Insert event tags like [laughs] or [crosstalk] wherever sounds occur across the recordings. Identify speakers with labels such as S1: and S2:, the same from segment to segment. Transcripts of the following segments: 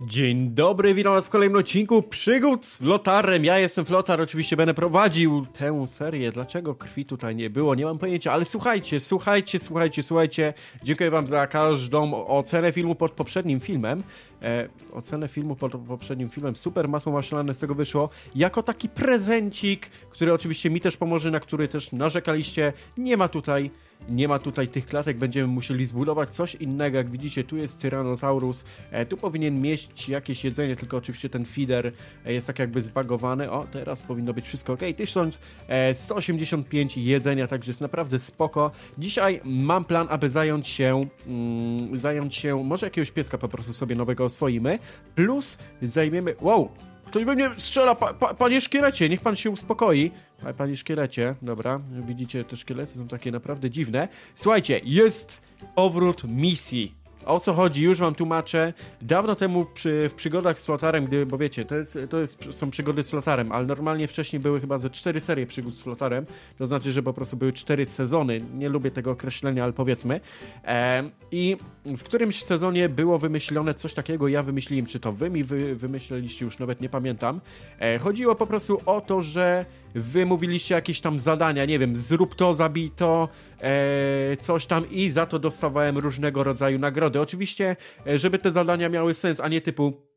S1: Dzień dobry, witam was w kolejnym odcinku Przygód z Flotarem. Ja jestem Flotar, oczywiście będę prowadził tę serię. Dlaczego krwi tutaj nie było? Nie mam pojęcia, ale słuchajcie, słuchajcie, słuchajcie, słuchajcie. Dziękuję wam za każdą ocenę filmu pod poprzednim filmem. E, ocenę filmu pod poprzednim filmem. Super masło maślane z tego wyszło. Jako taki prezencik, który oczywiście mi też pomoże, na który też narzekaliście. Nie ma tutaj nie ma tutaj tych klatek, będziemy musieli zbudować coś innego. Jak widzicie, tu jest Tyrannosaurus, e, tu powinien mieść jakieś jedzenie, tylko oczywiście ten feeder e, jest tak jakby zbagowany. O, teraz powinno być wszystko ok. 1185 jedzenia, także jest naprawdę spoko. Dzisiaj mam plan, aby zająć się, mm, zająć się, może jakiegoś pieska po prostu sobie nowego oswoimy, plus zajmiemy, wow, Ktoś we mnie strzela, pa, pa, panie szkielecie, niech pan się uspokoi. Panie szkielecie, dobra, widzicie, te szkielety są takie naprawdę dziwne. Słuchajcie, jest powrót misji. O co chodzi, już wam tłumaczę. Dawno temu przy, w przygodach z flotarem, gdy, bo wiecie, to, jest, to jest, są przygody z flotarem, ale normalnie wcześniej były chyba ze cztery serie przygód z flotarem. To znaczy, że po prostu były cztery sezony. Nie lubię tego określenia, ale powiedzmy. E, I w którymś sezonie było wymyślone coś takiego, ja wymyśliłem, czy to wy mi wy, wymyśleliście, już nawet nie pamiętam. E, chodziło po prostu o to, że wy mówiliście jakieś tam zadania, nie wiem, zrób to, zabij to, e, coś tam i za to dostawałem różnego rodzaju nagrody. Oczywiście, e, żeby te zadania miały sens, a nie typu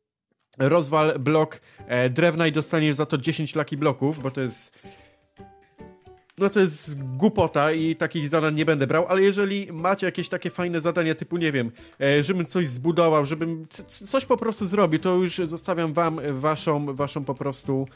S1: rozwal blok e, drewna i dostaniesz za to 10 laki bloków, bo to jest no to jest głupota i takich zadań nie będę brał, ale jeżeli macie jakieś takie fajne zadania typu, nie wiem, e, żebym coś zbudował, żebym coś po prostu zrobił, to już zostawiam wam waszą, waszą po prostu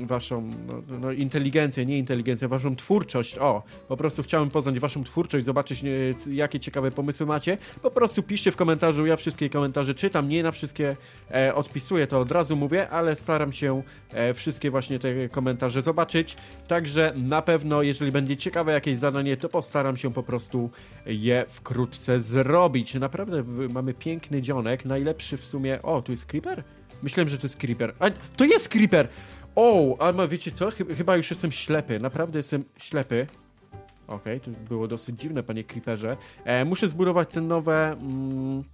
S1: waszą no, no, inteligencję, nie inteligencję, waszą twórczość. O, po prostu chciałem poznać waszą twórczość, zobaczyć e, jakie ciekawe pomysły macie. Po prostu piszcie w komentarzu, ja wszystkie komentarze czytam, nie na wszystkie e, odpisuję, to od razu mówię, ale staram się e, wszystkie właśnie te komentarze zobaczyć. Także na pewno, jeżeli będzie ciekawe jakieś zadanie, to postaram się po prostu je wkrótce zrobić. Naprawdę mamy piękny dzionek, najlepszy w sumie... O, tu jest creeper? Myślałem, że to jest creeper. A, to jest creeper! O, ale wiecie co? Chyba już jestem ślepy, naprawdę jestem ślepy. Okej, okay, to było dosyć dziwne, panie creeperze. E, muszę zbudować te nowe... Mm,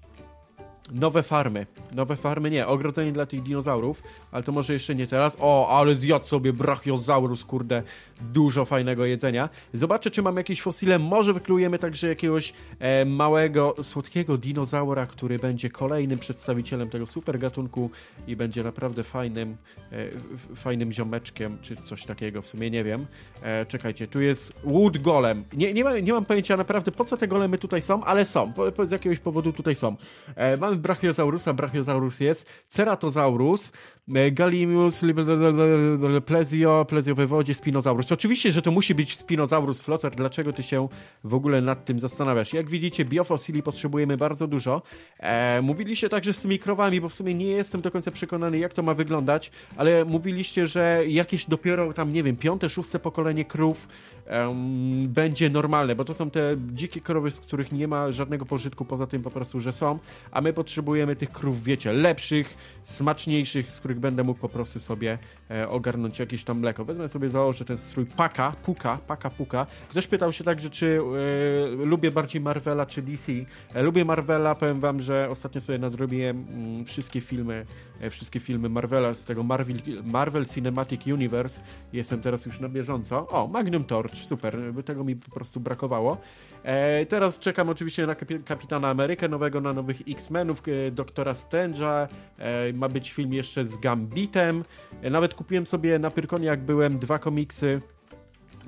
S1: Nowe farmy. Nowe farmy nie, ogrodzenie dla tych dinozaurów, ale to może jeszcze nie teraz. O, ale zjadł sobie brachiozaurus, kurde, dużo fajnego jedzenia. Zobaczę, czy mam jakieś fosile. Może wyklujemy także jakiegoś e, małego, słodkiego dinozaura, który będzie kolejnym przedstawicielem tego super gatunku i będzie naprawdę fajnym, e, fajnym ziomeczkiem, czy coś takiego, w sumie nie wiem. E, czekajcie, tu jest Wood Golem. Nie, nie, ma, nie mam pojęcia naprawdę, po co te golemy tutaj są, ale są. Po, po, z jakiegoś powodu tutaj są. E, mamy Brachiosaurusa, Brachiosaurus jest, Ceratosaurus, Galimius, Plezio, Plezio we wodzie, Spinosaurus. Oczywiście, że to musi być Spinosaurus flotter, dlaczego ty się w ogóle nad tym zastanawiasz? Jak widzicie, biofosili potrzebujemy bardzo dużo. E, mówiliście także z tymi krowami, bo w sumie nie jestem do końca przekonany, jak to ma wyglądać, ale mówiliście, że jakieś dopiero tam, nie wiem, piąte, szóste pokolenie krów um, będzie normalne, bo to są te dzikie krowy, z których nie ma żadnego pożytku poza tym po prostu, że są, a my potrzebujemy tych krów, wiecie, lepszych, smaczniejszych, z których będę mógł po prostu sobie e, ogarnąć jakieś tam mleko. Wezmę sobie, założę ten strój paka, puka, paka, puka. Ktoś pytał się także, czy e, lubię bardziej Marvela czy DC. E, lubię Marvela, powiem wam, że ostatnio sobie nadrobiłem mm, wszystkie filmy, wszystkie filmy Marvela z tego Marvel, Marvel Cinematic Universe. Jestem teraz już na bieżąco. O, Magnum Torch, super, tego mi po prostu brakowało. E, teraz czekam oczywiście na Kapitana Amerykę nowego, na nowych X-Menów, e, Doktora Strange'a, e, ma być film jeszcze z Gambitem. E, nawet kupiłem sobie na Pyrkonie, jak byłem, dwa komiksy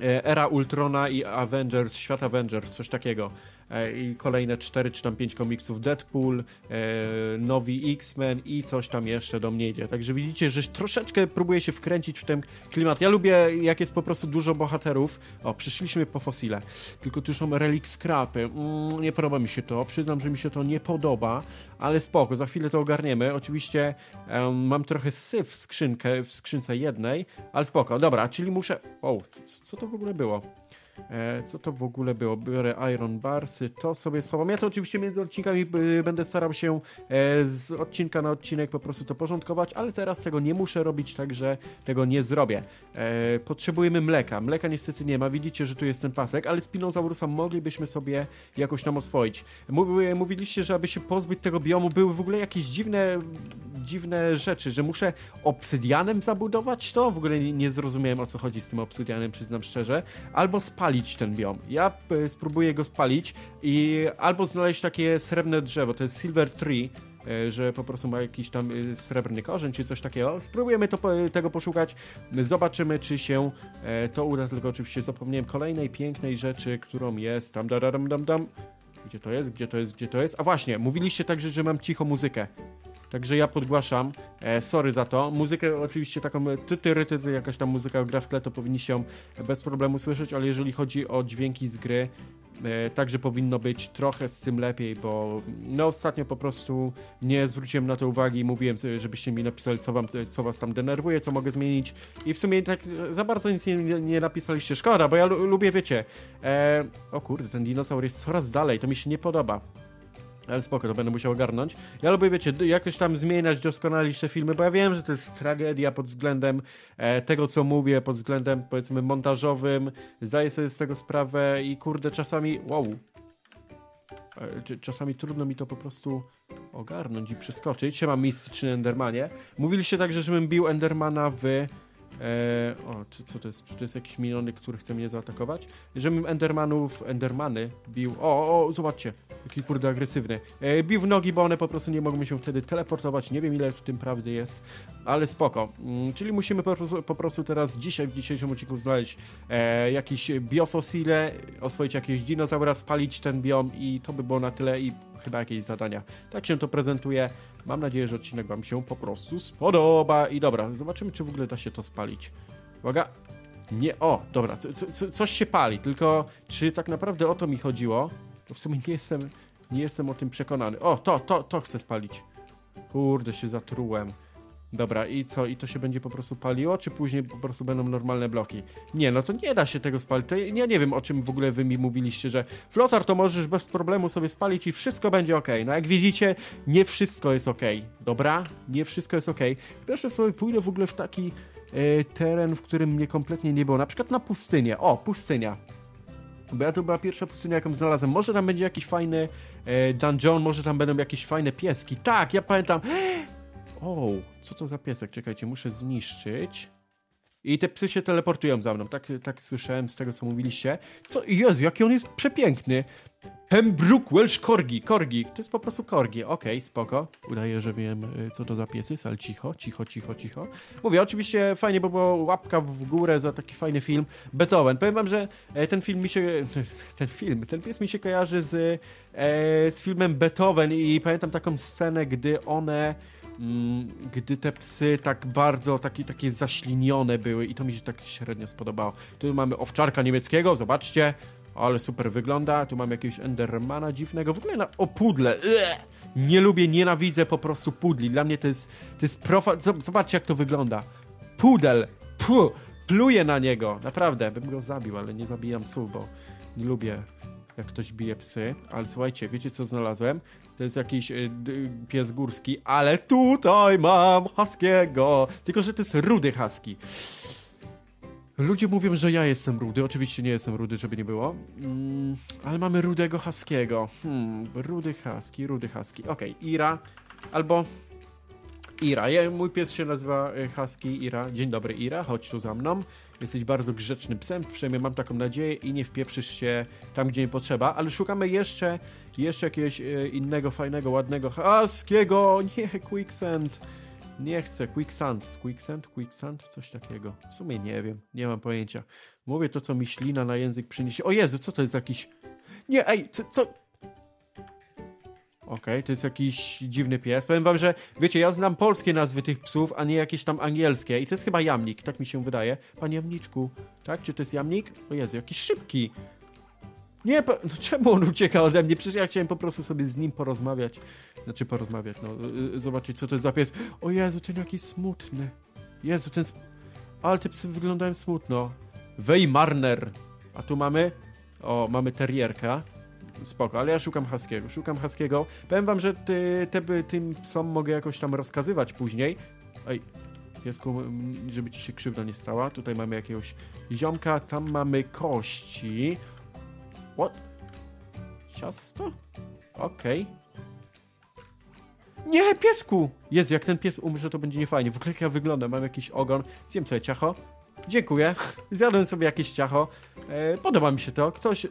S1: e, Era Ultrona i Avengers, Świat Avengers, coś takiego. E, i kolejne 4 czy tam 5 komiksów Deadpool, e, nowi X-Men i coś tam jeszcze do mnie idzie. Także widzicie, że troszeczkę próbuję się wkręcić w ten klimat. Ja lubię, jak jest po prostu dużo bohaterów. O, przyszliśmy po fosile. Tylko tu są relic scrapy. Mm, nie podoba mi się to. Przyznam, że mi się to nie podoba, ale spoko, za chwilę to ogarniemy. Oczywiście um, mam trochę syf w, skrzynkę, w skrzynce jednej, ale spoko. Dobra, czyli muszę... O, co, co to w ogóle było? E, co to w ogóle było? Biorę Iron Barsy, to sobie schowam. Ja to oczywiście między odcinkami y, będę starał się e, z odcinka na odcinek po prostu to porządkować, ale teraz tego nie muszę robić, także tego nie zrobię. E, potrzebujemy mleka. Mleka niestety nie ma. Widzicie, że tu jest ten pasek, ale Spinozaurusa moglibyśmy sobie jakoś tam oswoić. Mówiliście, że aby się pozbyć tego biomu, były w ogóle jakieś dziwne dziwne rzeczy, że muszę obsydianem zabudować to? W ogóle nie, zrozumiałem o co chodzi z tym obsydianem, przyznam szczerze. Albo spalić ten biom. Ja e, spróbuję go spalić i albo znaleźć takie srebrne drzewo, to jest Silver Tree, e, że po prostu ma jakiś tam e, srebrny korzeń czy coś takiego. Spróbujemy to, tego poszukać, zobaczymy czy się to uda, tylko oczywiście zapomniałem kolejnej pięknej rzeczy, którą jest tam, dam, dam, dam. Gdzie to jest, gdzie to jest, gdzie to jest? A właśnie, mówiliście także, że mam cicho muzykę. Także ja podgłaszam. E, sorry za to. Muzykę oczywiście taką ty, ty, ty, ty, jakaś tam muzyka gra w tle, to powinniście ją bez problemu słyszeć, ale jeżeli chodzi o dźwięki z gry, e, także powinno być trochę z tym lepiej, bo no ostatnio po prostu nie zwróciłem na to uwagi i mówiłem, żebyście mi napisali, co, wam, co was tam denerwuje, co mogę zmienić i w sumie tak za bardzo nic nie, nie napisaliście. Szkoda, bo ja lubię, wiecie, e, o kurde, ten dinozaur jest coraz dalej, to mi się nie podoba. Ale spoko, to będę musiał ogarnąć. Ja lubię, wiecie, jakoś tam zmieniać, doskonalić te filmy, bo ja wiem, że to jest tragedia pod względem e, tego, co mówię, pod względem, powiedzmy, montażowym. Zdaję sobie z tego sprawę i kurde, czasami, wow, e, czasami trudno mi to po prostu ogarnąć i przeskoczyć. Siema, mistyczny Endermanie. Mówiliście także, żebym bił Endermana w E, o, czy, co to jest? Czy to jest jakiś miniony, który chce mnie zaatakować? Żebym Endermanów, Endermany bił. O, o, zobaczcie, jaki kurde agresywny. E, bił w nogi, bo one po prostu nie mogą się wtedy teleportować. Nie wiem, ile w tym prawdy jest, ale spoko. Mm, czyli musimy po prostu, po prostu, teraz, dzisiaj, w dzisiejszym odcinku znaleźć e, jakieś biofosile, oswoić jakiegoś dinozaura, spalić ten biom i to by było na tyle i chyba jakieś zadania. Tak się to prezentuje. Mam nadzieję, że odcinek Wam się po prostu spodoba. I dobra, zobaczymy, czy w ogóle da się to spalić. Uwaga. Nie, o, dobra, co, co, coś się pali, tylko czy tak naprawdę o to mi chodziło? To w sumie nie jestem, nie jestem o tym przekonany. O, to, to, to chcę spalić. Kurde, się zatrułem. Dobra, i co? I to się będzie po prostu paliło, czy później po prostu będą normalne bloki? Nie, no to nie da się tego spalić. To ja nie wiem, o czym w ogóle wy mi mówiliście, że flotar to możesz bez problemu sobie spalić i wszystko będzie ok. No jak widzicie, nie wszystko jest ok. Dobra? Nie wszystko jest ok. Pierwsze sobie pójdę w ogóle w taki e, teren, w którym mnie kompletnie nie było. Na przykład na pustynię. O, pustynia. Bo ja to była pierwsza pustynia, jaką znalazłem. Może tam będzie jakiś fajny e, dungeon, może tam będą jakieś fajne pieski. Tak, ja pamiętam. [gasps] O, co to za piesek? Czekajcie, muszę zniszczyć. I te psy się teleportują za mną. Tak, tak słyszałem z tego, co mówiliście. Co? Jezu, jaki on jest przepiękny. Pembroke Welsh Corgi. Corgi. To jest po prostu Corgi. Okej, okay, spoko. Udaje, że wiem, y, co to za piesy, ale cicho, cicho, cicho, cicho. Mówię, oczywiście fajnie, bo była łapka w górę za taki fajny film. Beethoven. Powiem wam, że e, ten film mi się... [laughs] Ten film, ten pies mi się kojarzy z, e, z filmem Beethoven i pamiętam taką scenę, gdy one Mm, gdy te psy tak bardzo takie, takie zaślinione były i to mi się tak średnio spodobało. Tu mamy owczarka niemieckiego, zobaczcie, ale super wygląda. Tu mamy jakiegoś Endermana dziwnego. W ogóle na... O, pudle! Nie lubię, nienawidzę po prostu pudli. Dla mnie to jest, to jest profa... Zobaczcie, jak to wygląda. Pudel! Puh! Pluję na niego. Naprawdę, bym go zabił, ale nie zabijam psów, bo nie lubię jak ktoś bije psy. Ale słuchajcie, wiecie co znalazłem? To jest jakiś y, pies górski, ale tutaj mam haskiego. Tylko, że to jest rudy husky. Ludzie mówią, że ja jestem rudy. Oczywiście nie jestem rudy, żeby nie było. Mm, ale mamy rudego haskiego. Hmm, rudy husky, rudy husky. Okej, okay, Ira. Albo Ira. Ja, mój pies się nazywa y, Husky Ira. Dzień dobry Ira, chodź tu za mną. Jesteś bardzo grzecznym psem, przynajmniej mam taką nadzieję i nie wpieprzysz się tam, gdzie nie potrzeba, ale szukamy jeszcze, jeszcze jakiegoś e, innego, fajnego, ładnego haskiego. Nie, Quicksand. Nie chcę. Quicksand. Quicksand? Quicksand? Coś takiego. W sumie nie wiem. Nie mam pojęcia. Mówię to, co mi ślina na język przyniesie. O Jezu, co to jest jakiś... Nie, ej, co... co... Okej, okay, to jest jakiś dziwny pies. Powiem wam, że wiecie, ja znam polskie nazwy tych psów, a nie jakieś tam angielskie. I to jest chyba jamnik, tak mi się wydaje. Panie jamniczku, tak? Czy to jest jamnik? O Jezu, jakiś szybki. Nie, no czemu on ucieka ode mnie? Przecież ja chciałem po prostu sobie z nim porozmawiać. Znaczy porozmawiać, no, y, y, zobaczyć co to jest za pies. O Jezu, ten jakiś smutny. Jezu, ten... Ale te psy wyglądają smutno. Weimarner. A tu mamy, o, mamy terrierka. Spoko, ale ja szukam Haskiego. Szukam Haskiego. Powiem wam, że ty, te, tym psom mogę jakoś tam rozkazywać później. Ej, piesku, żeby ci się krzywda nie stała. Tutaj mamy jakiegoś ziomka, tam mamy kości. What? Ciasto? Okej. Nie, piesku! Jezu, jak ten pies umrze, to będzie niefajnie. W ogóle jak ja wyglądam, mam jakiś ogon. Zjem sobie ciacho. Dziękuję. [laughs] Zjadłem sobie jakieś ciacho. E, podoba mi się to. Ktoś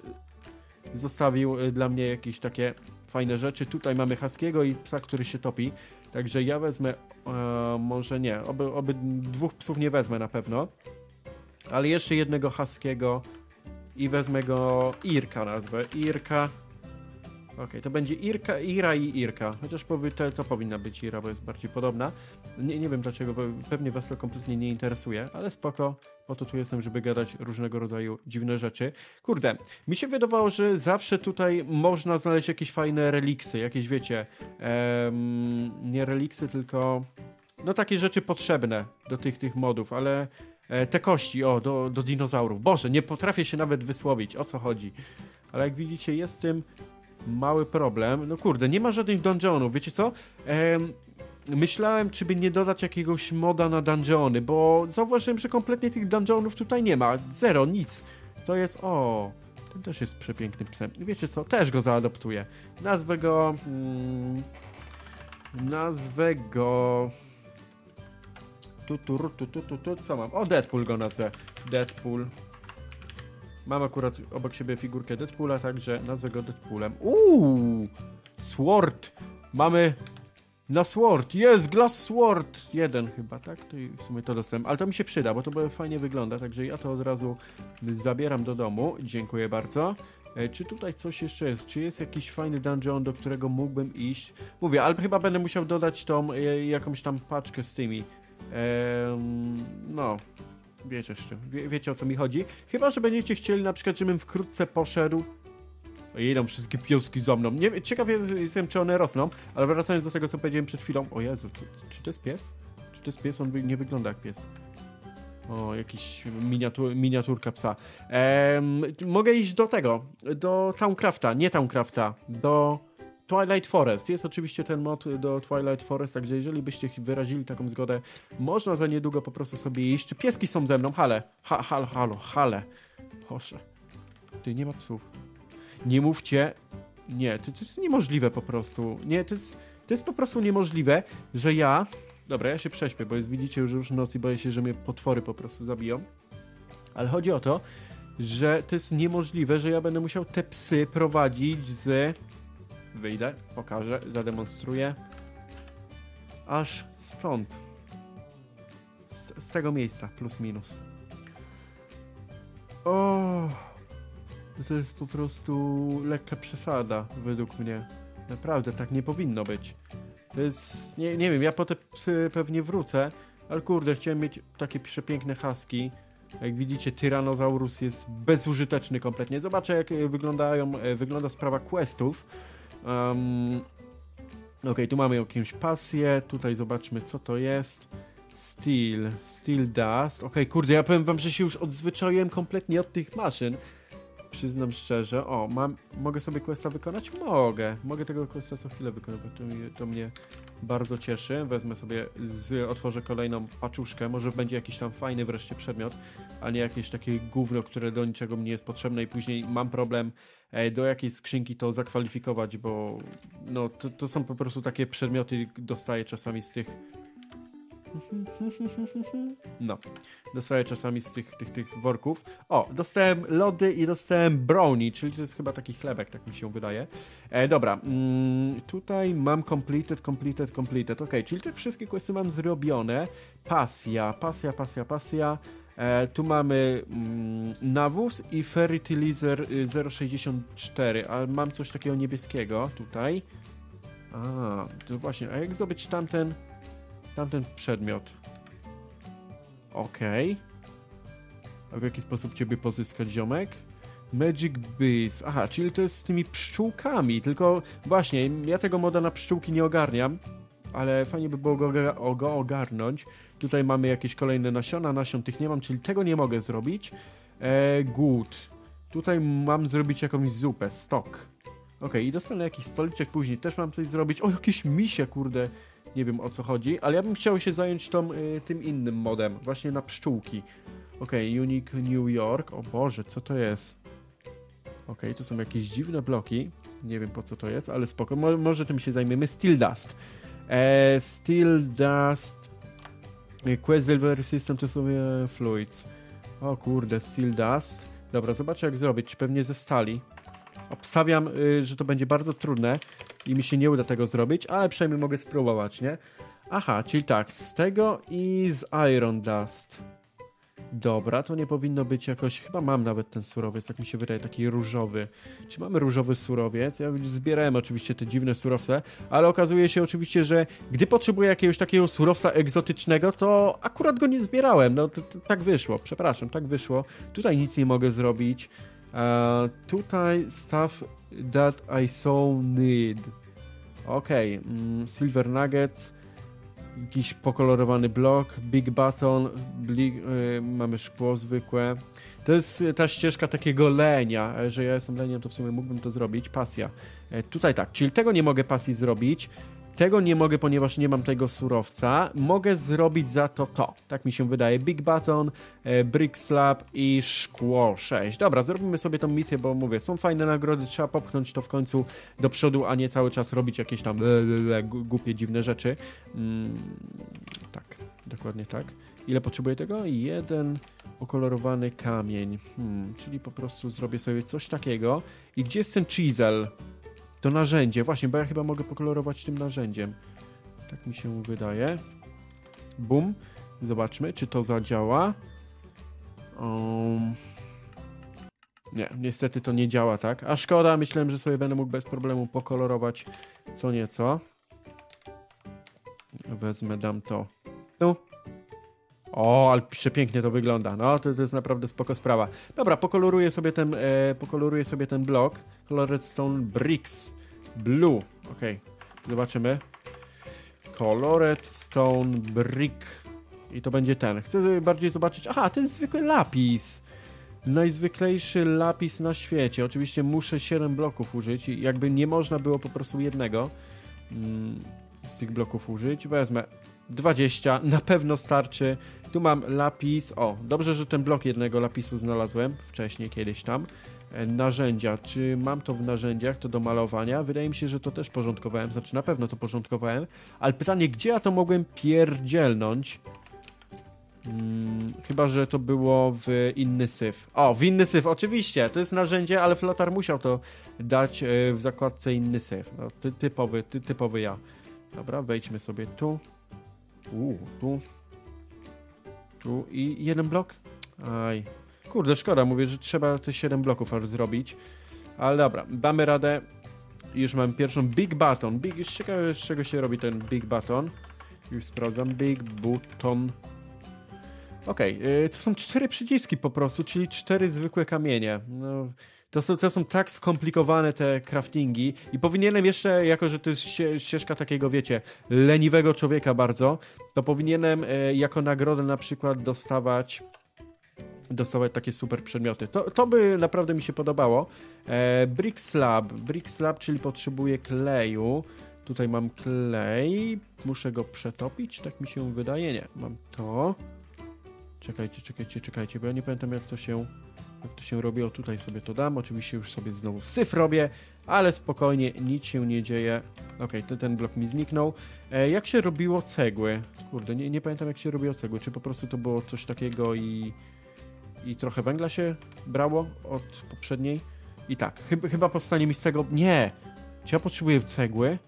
S1: zostawił e, dla mnie jakieś takie fajne rzeczy. Tutaj mamy Haskiego i psa, który się topi. Także ja wezmę, e, może nie, oby, oby dwóch psów nie wezmę na pewno. Ale jeszcze jednego Haskiego i wezmę go Irka nazwę. Irka. Okej, to będzie Irka, Ira i Irka. Chociaż to, to powinna być Ira, bo jest bardziej podobna. Nie, nie wiem dlaczego, pewnie was to kompletnie nie interesuje, ale spoko. Po to tu jestem, żeby gadać różnego rodzaju dziwne rzeczy. Kurde, mi się wydawało, że zawsze tutaj można znaleźć jakieś fajne reliksy, jakieś wiecie, em, nie reliksy, tylko no takie rzeczy potrzebne do tych, tych modów, ale te kości, o, do, do dinozaurów. Boże, nie potrafię się nawet wysłowić, o co chodzi. Ale jak widzicie, jest tym mały problem. No kurde, nie ma żadnych dungeonów, wiecie co? Em, myślałem, czy by nie dodać jakiegoś moda na dungeony, bo zauważyłem, że kompletnie tych dungeonów tutaj nie ma. Zero, nic. To jest, o... Ten też jest przepięknym psem. Wiecie co? Też go zaadoptuję. Nazwę go... Mm, nazwę go... Tu, tu, tu, tu, tu, tu, co mam? O, Deadpool go nazwę. Deadpool. Mam akurat obok siebie figurkę Deadpoola, także nazwę go Deadpoolem. Uuu! Sword! Mamy na Sword. Jest, Glass Sword! Jeden chyba, tak? To i w sumie to dostałem. Ale to mi się przyda, bo to fajnie wygląda, także ja to od razu zabieram do domu. Dziękuję bardzo. E, Czy tutaj coś jeszcze jest? Czy jest jakiś fajny dungeon, do którego mógłbym iść? Mówię, ale chyba będę musiał dodać tą e, jakąś tam paczkę z tymi. No, wiecie jeszcze, wie, wiecie o co mi chodzi. Chyba, że będziecie chcieli na przykład, żebym wkrótce poszedł. O, Idą wszystkie pioski za mną. Nie, ciekawie jestem, czy one rosną, ale wracając do tego, co powiedziałem przed chwilą. O Jezu, co, czy to jest pies? Czy to jest pies? On nie wygląda jak pies. O, jakiś miniatur, miniaturka psa. Em, mogę iść do tego, do Towncrafta, nie Towncrafta, do Twilight Forest. Jest oczywiście ten mod do Twilight Forest, także jeżeli byście wyrazili taką zgodę, można za niedługo po prostu sobie iść. Czy pieski są ze mną? Hale, ha, halo, halo, hale. Boże. Ty, nie ma psów. Nie mówcie... Nie, to, to jest niemożliwe po prostu. Nie, to jest, to jest po prostu niemożliwe, że ja... Dobra, ja się prześpię, bo jest, widzicie, już, już noc i boję się, że mnie potwory po prostu zabiją. Ale chodzi o to, że to jest niemożliwe, że ja będę musiał te psy prowadzić z... Wyjdę, pokażę, zademonstruję. Aż stąd. Z, z tego miejsca, plus minus. O, to jest po prostu lekka przesada, według mnie. Naprawdę, tak nie powinno być. To jest, nie, nie wiem, ja po te psy pewnie wrócę, ale kurde, chciałem mieć takie przepiękne haski. Jak widzicie, Tyrannosaurus jest bezużyteczny kompletnie. Zobaczę, jak e, wyglądają, e, wygląda sprawa questów. Um, Okej, tu mamy jakąś pasję. Tutaj zobaczmy, co to jest. Steel, Steel Dust. Okej, kurde, ja powiem wam, że się już odzwyczaiłem kompletnie od tych maszyn. Przyznam szczerze. O, mam, mogę sobie questa wykonać? Mogę. Mogę tego questa co chwilę wykonywać. To, mnie- to mnie bardzo cieszy. Wezmę sobie, z, otworzę kolejną paczuszkę. Może będzie jakiś tam fajny wreszcie przedmiot, a nie jakieś takie gówno, które do niczego mi nie jest potrzebne i później mam problem e, do jakiej skrzynki to zakwalifikować, bo no, to, to są po prostu takie przedmioty, dostaję czasami z tych [laughs] no, dostaję czasami z tych, tych, tych worków. O, dostałem lody i dostałem brownie, czyli to jest chyba taki chlebek, tak mi się wydaje. E, dobra, mm, tutaj mam completed, completed, completed. Ok, czyli te wszystkie questy mam zrobione. Pasja, pasja, pasja, pasja. E, tu mamy mm, nawóz i fertilizer y, 064, ale mam coś takiego niebieskiego tutaj. A, to właśnie, a jak zdobyć tamten, tamten przedmiot? Okej. A w jaki sposób ciebie pozyskać, ziomek? Magic Bees. Aha, czyli to jest z tymi pszczółkami. Tylko właśnie, ja tego moda na pszczółki nie ogarniam, ale fajnie by było go, go ogarnąć. Tutaj mamy jakieś kolejne nasiona, nasion tych nie mam, czyli tego nie mogę zrobić. E, good. Tutaj mam zrobić jakąś zupę, stok. Okej, i dostanę jakiś stoliczek później, też mam coś zrobić. O, jakieś misie, kurde. Nie wiem o co chodzi, ale ja bym chciał się zająć tą, y, tym innym modem, właśnie na pszczółki. Okej, Unique New York. O Boże, co to jest? Okej, to są jakieś dziwne bloki. Nie wiem po co to jest, ale spoko. Mo może tym się zajmiemy. Steel Dust. E, Steel Dust. e, Quest System to są e, fluids. O kurde, Steel Dust. Dobra, zobaczę jak zrobić. Pewnie ze stali. Obstawiam, y, że to będzie bardzo trudne i mi się nie uda tego zrobić, ale przynajmniej mogę spróbować, nie? Aha, czyli tak, z tego i z Iron Dust. Dobra, to nie powinno być jakoś. Chyba mam nawet ten surowiec, tak mi się wydaje, taki różowy. Czy mamy różowy surowiec? Ja zbierałem oczywiście te dziwne surowce, ale okazuje się oczywiście, że gdy potrzebuję jakiegoś takiego surowca egzotycznego, to akurat go nie zbierałem. No to, tak wyszło, przepraszam, tak wyszło. Tutaj nic nie mogę zrobić. Uh, tutaj stuff that I so need. Okej, okay. mm, Silver Nugget jakiś pokolorowany blok, Big Button, bli, y, mamy szkło zwykłe. To jest ta ścieżka takiego lenia, e, że ja jestem leniem, to w sumie mógłbym to zrobić. Pasja. E, tutaj tak, czyli tego nie mogę pasji zrobić. Tego nie mogę, ponieważ nie mam tego surowca. Mogę zrobić za to to. Tak mi się wydaje. Big Button, e, Brick Slab i Szkło 6. Dobra, zrobimy sobie tą misję, bo mówię, są fajne nagrody, trzeba popchnąć to w końcu do przodu, a nie cały czas robić jakieś tam głupie, dziwne rzeczy. Mm, tak, dokładnie tak. Ile potrzebuję tego? Jeden okolorowany kamień. Hmm, czyli po prostu zrobię sobie coś takiego. I gdzie jest ten chisel? To narzędzie, właśnie, bo ja chyba mogę pokolorować tym narzędziem. Tak mi się wydaje. Bum. Zobaczmy, czy to zadziała. Um. Nie, niestety to nie działa tak. A szkoda, myślałem, że sobie będę mógł bez problemu pokolorować co nieco. Wezmę, dam to. Tu. O, ale przepięknie to wygląda. No, to, to jest naprawdę spoko sprawa. Dobra, pokoloruję sobie ten, e, pokoloruję sobie ten blok. Colored Stone Bricks. Blue. Ok. Zobaczymy. Colored Stone Brick. I to będzie ten. Chcę bardziej zobaczyć. Aha, jest zwykły lapis. Najzwyklejszy lapis na świecie. Oczywiście muszę 7 bloków użyć jakby nie można było po prostu jednego mm, z tych bloków użyć. Wezmę 20, na pewno starczy. Tu mam lapis. O, dobrze, że ten blok jednego lapisu znalazłem wcześniej, kiedyś tam. E, narzędzia. Czy mam to w narzędziach, to do malowania? Wydaje mi się, że to też porządkowałem. Znaczy, na pewno to porządkowałem. Ale pytanie, gdzie ja to mogłem pierdzielnąć? Hmm, chyba, że to było w inny syf. O, w inny syf, oczywiście. To jest narzędzie, ale Flotar musiał to dać e, w zakładce inny syf. No, ty, typowy, ty, typowy ja. Dobra, wejdźmy sobie tu. Uuu, tu. Tu i jeden blok. Aj. Kurde, szkoda, mówię, że trzeba te 7 bloków aż zrobić. Ale dobra, damy radę. Już mam pierwszą Big Button. Big, ciekawe, z czego się robi ten Big Button. Już sprawdzam. Big Button. Okej, okay, to są cztery przyciski po prostu, czyli cztery zwykłe kamienie. No, to są, to są tak skomplikowane te craftingi i powinienem jeszcze, jako że to jest ścieżka takiego, wiecie, leniwego człowieka bardzo, to powinienem e, jako nagrodę na przykład dostawać dostawać takie super przedmioty. To, to by naprawdę mi się podobało. E, brick Slab. Brick Slab, czyli potrzebuję kleju. Tutaj mam klej. Muszę go przetopić, tak mi się wydaje. Nie, mam to. Czekajcie, czekajcie, czekajcie, bo ja nie pamiętam jak to się jak to się robi. O, tutaj sobie to dam. Oczywiście już sobie znowu syf robię, ale spokojnie, nic się nie dzieje. Ok, ten, ten blok mi zniknął. E, jak się robiło cegły? Kurde, nie, nie pamiętam jak się robiło cegły. Czy po prostu to było coś takiego i i trochę węgla się brało od poprzedniej. I tak, chyba, chyba powstanie mi z tego... Nie! Czy ja potrzebuję cegły?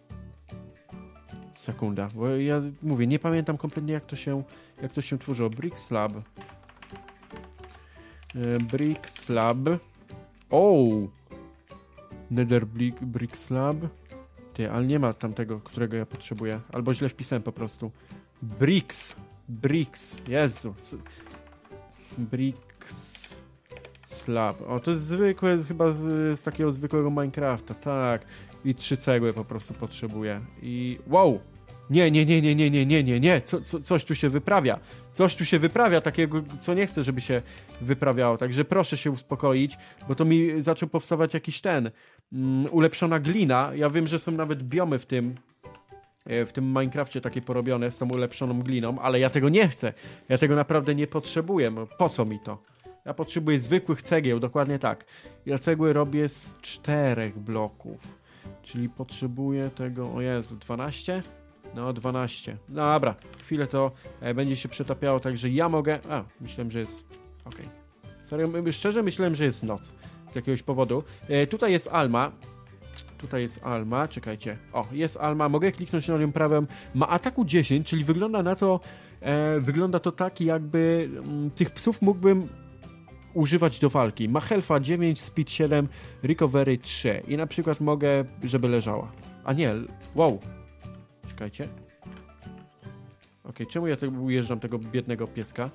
S1: Sekunda, bo ja mówię, nie pamiętam kompletnie jak to się, jak to się tworzyło. Brick slab. E, brick slab. O! Nether brick, brick slab. Ty, ale nie ma tamtego, którego ja potrzebuję. Albo źle wpisałem po prostu. Bricks. Bricks. Jezu. Brick Slab. O, to jest zwykłe, chyba z, z, takiego zwykłego Minecrafta, tak. I trzy cegły po prostu potrzebuję. I wow! Nie, nie, nie, nie, nie, nie, nie, nie, nie. Co, co, coś tu się wyprawia. Coś tu się wyprawia, takiego, co nie chcę, żeby się wyprawiało. Także proszę się uspokoić, bo to mi zaczął powstawać jakiś ten, um, ulepszona glina. Ja wiem, że są nawet biomy w tym, e, w tym Minecrafcie takie porobione z tą ulepszoną gliną, ale ja tego nie chcę. Ja tego naprawdę nie potrzebuję. Po co mi to? Ja potrzebuję zwykłych cegieł, dokładnie tak. Ja cegły robię z czterech bloków. Czyli potrzebuję tego, o Jezu, 12? No, 12. No dobra, chwilę to e, będzie się przetapiało, także ja mogę... A, myślałem, że jest... Okay. Serio, szczerze myślałem, że jest noc. Z jakiegoś powodu. E, tutaj jest Alma. Tutaj jest Alma, czekajcie. O, jest Alma, mogę kliknąć na nią prawem. Ma ataku 10, czyli wygląda na to... E, wygląda to tak, jakby m, mm, tych psów mógłbym używać do walki. Ma health'a 9, speed 7, recovery 3 i na przykład mogę, żeby leżała. A nie, wow. Czekajcie. Ok, czemu ja tego ujeżdżam tego biednego pieska?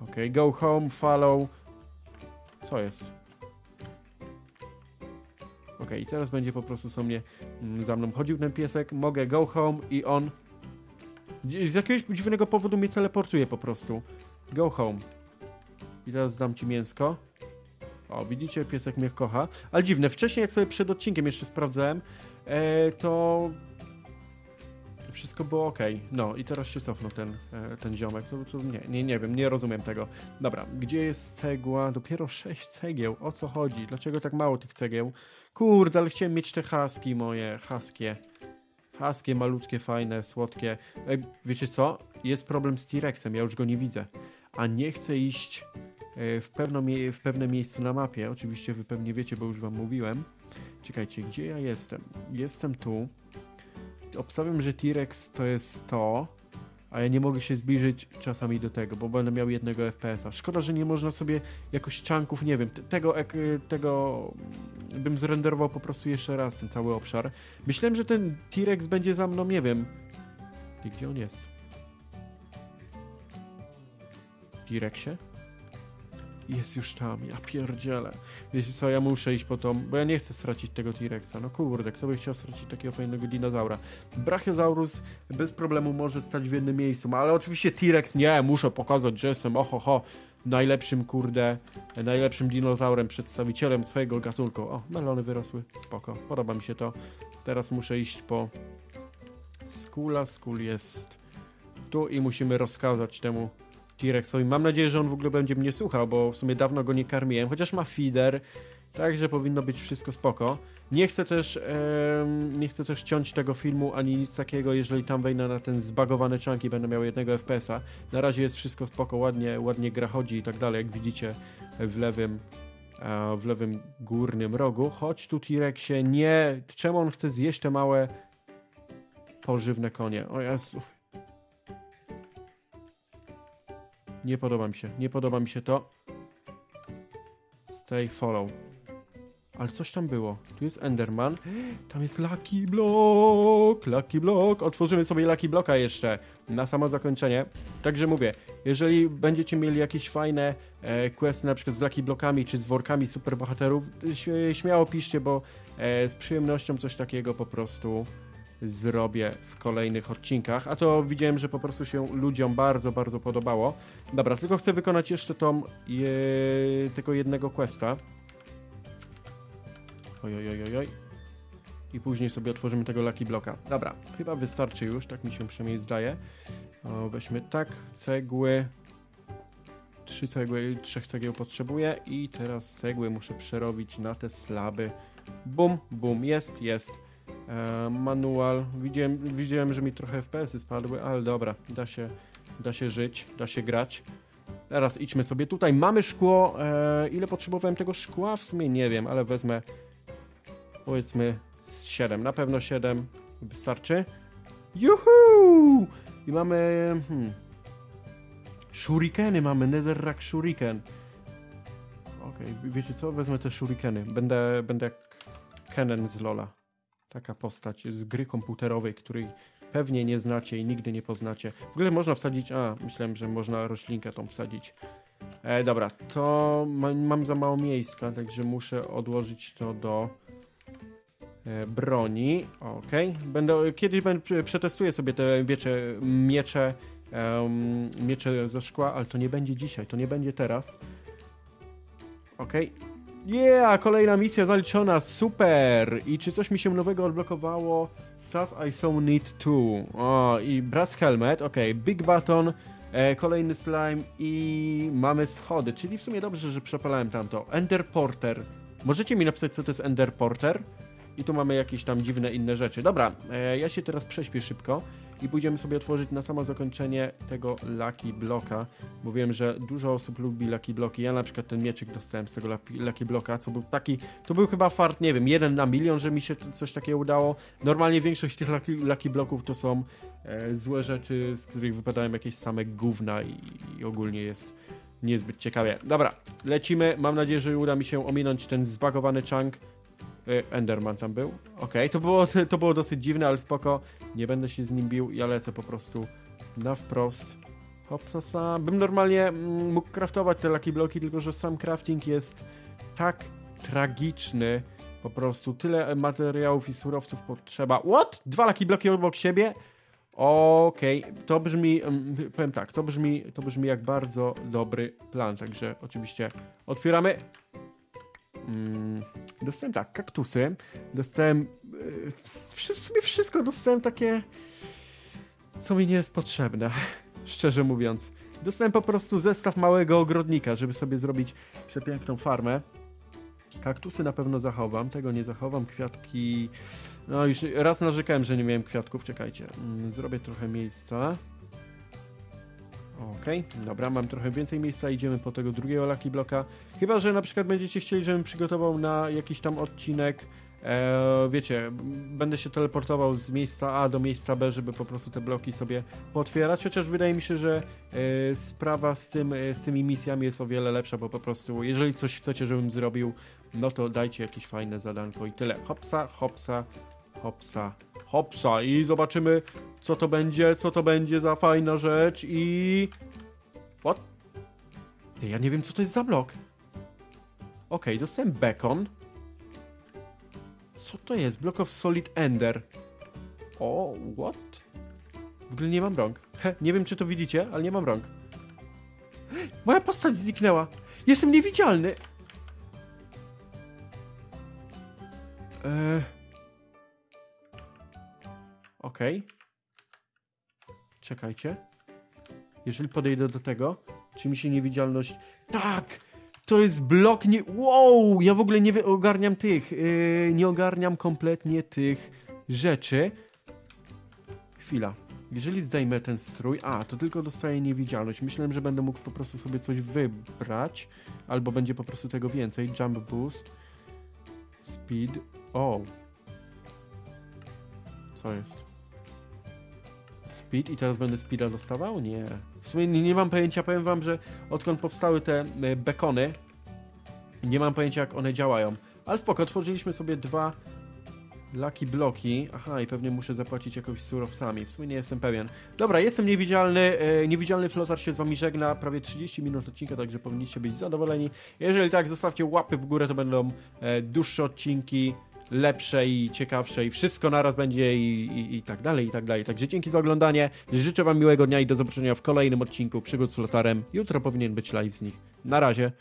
S1: Ok, go home, follow. Co jest? Ok, i teraz będzie po prostu sobie mm, za mną chodził ten piesek. Mogę go home i on z jakiegoś dziwnego powodu mnie teleportuje po prostu. Go home. I teraz dam ci mięsko. O, widzicie, piesek mnie kocha. Ale dziwne, wcześniej jak sobie przed odcinkiem jeszcze sprawdzałem, e, to wszystko było ok. No i teraz się cofnął ten, e, ten ziomek. To, to, nie, nie, nie wiem, nie rozumiem tego. Dobra, gdzie jest cegła? Dopiero 6 cegieł. O co chodzi? Dlaczego tak mało tych cegieł? Kurde, ale chciałem mieć te haski moje, haskie. Haskie, malutkie, fajne, słodkie. E, wiecie co? Jest problem z T-Rexem, ja już go nie widzę. A nie chcę iść E, w, pewno, w pewne miejsce na mapie. Oczywiście wy pewnie wiecie, bo już wam mówiłem. Czekajcie, gdzie ja jestem? Jestem tu. Obstawiam, że T-Rex to jest to, a ja nie mogę się zbliżyć czasami do tego, bo będę miał jednego FPS-a. Szkoda, że nie można sobie jakoś czanków, nie wiem, tego, tego bym zrenderował po prostu jeszcze raz ten cały obszar. Myślałem, że ten T-Rex będzie za mną, nie wiem. Gdzie on jest? T-Rexie? Jest już tam, ja pierdzielę. Wiecie co, ja muszę iść po tą, bo ja nie chcę stracić tego T-Rexa. No kurde, kto by chciał stracić takiego fajnego dinozaura? Brachiosaurus bez problemu może stać w jednym miejscu, no, ale oczywiście T-Rex nie, muszę pokazać, że jestem oho, ho, najlepszym, kurde, najlepszym dinozaurem, przedstawicielem swojego gatunku. O, melony wyrosły, spoko, podoba mi się to. Teraz muszę iść po Skula, Skul jest tu i musimy rozkazać temu T-Rexowi. Mam nadzieję, że on w ogóle będzie mnie słuchał, bo w sumie dawno go nie karmiłem, chociaż ma feeder, także powinno być wszystko spoko. Nie chcę też nie chcę też ciąć tego filmu ani nic takiego, jeżeli tam wejdę na ten zbagowany chunk i będę miał jednego FPS-a. Na razie jest wszystko spoko, ładnie, ładnie gra chodzi i tak dalej, jak widzicie w lewym w lewym górnym rogu. Chodź tu T-Rexie, nie! Czemu on chce zjeść te małe pożywne konie? O Jezu. Nie podoba mi się, nie podoba mi się to. Stay follow. Ale coś tam było. Tu jest Enderman. Tam jest Lucky Block. Lucky Block. Otworzymy sobie Lucky Blocka jeszcze na samo zakończenie. Także mówię, jeżeli będziecie mieli jakieś fajne e, questy na przykład z Lucky Blockami czy z workami superbohaterów, śmiało piszcie, bo e, z przyjemnością coś takiego po prostu zrobię w kolejnych odcinkach. A to widziałem, że po prostu się ludziom bardzo, bardzo podobało. Dobra, tylko chcę wykonać jeszcze tą je, tego jednego questa. Oj, oj, oj, oj. I później sobie otworzymy tego Lucky Blocka. Dobra, chyba wystarczy już, tak mi się przynajmniej zdaje. O, weźmy tak, cegły. Trzy cegły, trzech cegieł potrzebuję i teraz cegły muszę przerobić na te slaby. Bum, bum, jest, jest. E, manual. Widziałem, widziałem, że mi trochę FPS-y spadły, ale dobra, da się, da się żyć, da się grać. Teraz idźmy sobie tutaj. Mamy szkło. E, ile potrzebowałem tego szkła? W sumie nie wiem, ale wezmę powiedzmy z 7. Na pewno 7 wystarczy. Juhu! I mamy... Hmm, shurikeny mamy, netherrack shuriken. Okej, okay, wiecie co? Wezmę te shurikeny. Będę, będę jak Kenen z Lola. Taka postać z gry komputerowej, której pewnie nie znacie i nigdy nie poznacie. W ogóle można wsadzić... A, myślałem, że można roślinkę tą wsadzić. E, dobra, to mam, mam za mało miejsca, także muszę odłożyć to do e, broni. Okej. Będę, kiedyś będę, przetestuję sobie te, miecze, em, miecze ze szkła, ale to nie będzie dzisiaj, to nie będzie teraz. Okej. Yeah, kolejna misja zaliczona, super! I czy coś mi się nowego odblokowało? Stuff I so need to. O, i Brass Helmet, okej, Big Button, e, kolejny slime i mamy schody, czyli w sumie dobrze, że przepalałem tamto. Ender Porter. Możecie mi napisać, co to jest Ender Porter? I tu mamy jakieś tam dziwne inne rzeczy. Dobra, e, ja się teraz prześpię szybko i pójdziemy sobie otworzyć na samo zakończenie tego Lucky Bloka. Bo wiem, że dużo osób lubi Lucky Bloki. Ja na przykład ten mieczyk dostałem z tego Lucky- Bloka, co był taki, to był chyba fart, nie wiem, jeden na milion, że mi się coś takiego udało. Normalnie większość tych Lucky, lucky Bloków to są e, złe rzeczy, z których wypadają jakieś same gówna i, i ogólnie jest niezbyt ciekawie. Dobra, lecimy. Mam nadzieję, że uda mi się ominąć ten zbagowany chunk. E, Enderman tam był. Okej, to, było, [laughs] to było dosyć dziwne, ale spoko. Nie będę się z nim bił, ja lecę po prostu na wprost. Hopsasa. Bym normalnie mm, mógł craftować te Lucky Bloki, tylko że sam crafting jest tak tragiczny. Po prostu tyle materiałów i surowców potrzeba. What? Dwa Lucky Bloki obok siebie? Okej, to brzmi, mm, powiem tak, to brzmi, to brzmi jak bardzo dobry plan, także oczywiście otwieramy. Mm, dostałem tak, kaktusy, dostałem, yy, w sumie wszystko dostałem takie, co mi nie jest potrzebne, [laughs] szczerze mówiąc. Dostałem po prostu zestaw małego ogrodnika, żeby sobie zrobić przepiękną farmę. Kaktusy na pewno zachowam, tego nie zachowam, kwiatki... No już raz narzekałem, że nie miałem kwiatków, czekajcie. Mm, Zrobię trochę miejsca. Okej, dobra, mam trochę więcej miejsca, idziemy po tego drugiego Lucky Bloka. Chyba, że na przykład będziecie chcieli, żebym przygotował na jakiś tam odcinek, e, wiecie, będę się teleportował z miejsca A do miejsca B, żeby po prostu te bloki sobie potwierać, chociaż wydaje mi się, że e, sprawa z, tym, e, z tymi misjami jest o wiele lepsza, bo po prostu, jeżeli coś chcecie, żebym zrobił, no to dajcie jakieś fajne zadanko i tyle. Hopsa, hopsa, hopsa, hopsa i zobaczymy, co to będzie, co to będzie za fajna rzecz i... What? Ja nie wiem, co to jest za blok. Okej, dostałem beacon. Co to jest? Block of Solid Ender. O, what? W ogóle nie mam rąk. Nie wiem, czy to widzicie, ale nie mam rąk. Moja postać zniknęła. Jestem niewidzialny. Eee... Okej. Czekajcie. Jeżeli podejdę do tego, czy mi się niewidzialność... Tak! To jest blok nie... Wow! Ja w ogóle nie ogarniam tych... Yy, nie ogarniam kompletnie tych rzeczy. Chwila. Jeżeli zdejmę ten strój... A, to tylko dostaję niewidzialność. Myślałem, że będę mógł po prostu sobie coś wybrać. Albo będzie po prostu tego więcej. Jump boost. Speed. O. Co jest? Speed i teraz będę speeda dostawał? Nie. W sumie nie, nie mam pojęcia, powiem wam, że odkąd powstały te e, bekony, nie mam pojęcia jak one działają. Ale spoko, otworzyliśmy sobie dwa Lucky bloki. Aha, i pewnie muszę zapłacić jakoś surowcami. W sumie nie jestem pewien. Dobra, jestem niewidzialny. E, niewidzialny flotar się z wami żegna. Prawie 30 minut odcinka, także powinniście być zadowoleni. Jeżeli tak, zostawcie łapy w górę, to będą e, dłuższe odcinki lepsze i ciekawsze i wszystko naraz będzie i, i, i tak dalej, i tak dalej. Także dzięki za oglądanie, życzę wam miłego dnia i do zobaczenia w kolejnym odcinku Przygód z Flotarem. Jutro powinien być live z nich. Na razie.